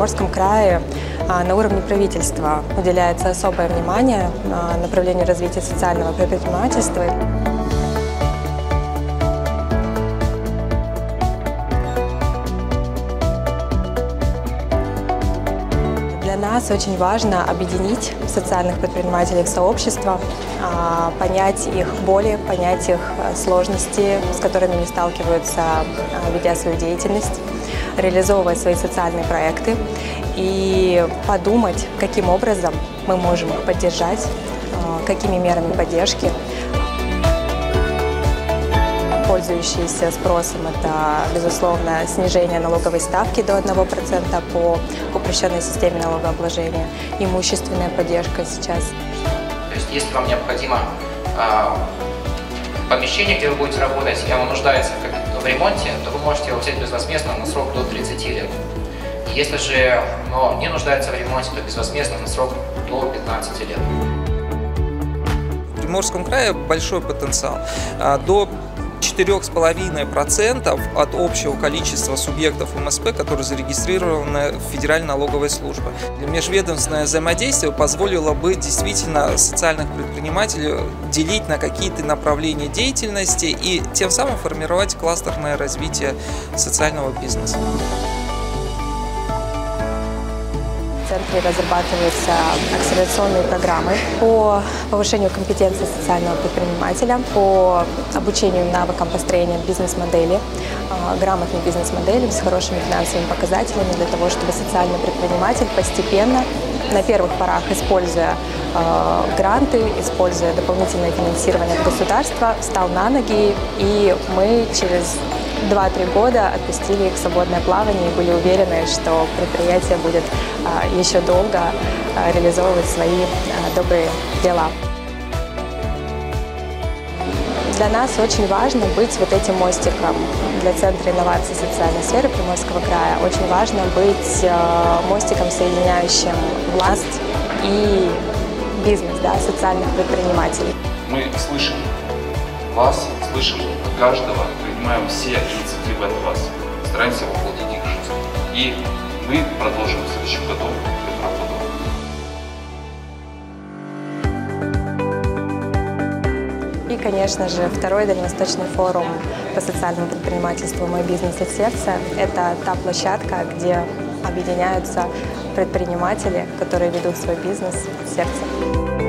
Приморском крае а, на уровне правительства уделяется особое внимание а, направлению развития социального предпринимательства. Для нас очень важно объединить социальных предпринимателей в сообщество, а, понять их боли, понять их сложности, с которыми они сталкиваются, ведя свою деятельность реализовывать свои социальные проекты и подумать, каким образом мы можем их поддержать, а, какими мерами поддержки. Пользующиеся спросом это, безусловно, снижение налоговой ставки до 1% по упрощенной системе налогообложения, имущественная поддержка сейчас. То есть, если вам необходимо э, помещение, где вы будете работать, и оно нуждается в в ремонте, то вы можете его взять безвозмездно на срок до 30 лет. Если же оно не нуждается в ремонте, то безвозмездно на срок до 15 лет. В Приморском крае большой потенциал. А, до 4,5% от общего количества субъектов МСП, которые зарегистрированы в Федеральной налоговой службе. Межведомственное взаимодействие позволило бы действительно социальных предпринимателей делить на какие-то направления деятельности и тем самым формировать кластерное развитие социального бизнеса центре разрабатываются акселерационные программы по повышению компетенции социального предпринимателя, по обучению навыкам построения бизнес-модели, а, грамотной бизнес-модели с хорошими финансовыми показателями для того, чтобы социальный предприниматель постепенно, на первых порах, используя э, гранты, используя дополнительное финансирование от государства, встал на ноги, и мы через 2-3 года отпустили их в свободное плавание и были уверены, что предприятие будет а, еще долго а, реализовывать свои а, добрые дела. Для нас очень важно быть вот этим мостиком для Центра инноваций социальной сферы Приморского края. Очень важно быть мостиком, соединяющим власть и бизнес, да, социальных предпринимателей. Мы слышим вас, слышим каждого, принимаем все инициативы от вас, стараемся воплотить их жизнь. И мы продолжим в следующем году конечно же, второй дальневосточный форум по социальному предпринимательству «Мой бизнес от сердца» – это та площадка, где объединяются предприниматели, которые ведут свой бизнес от сердца.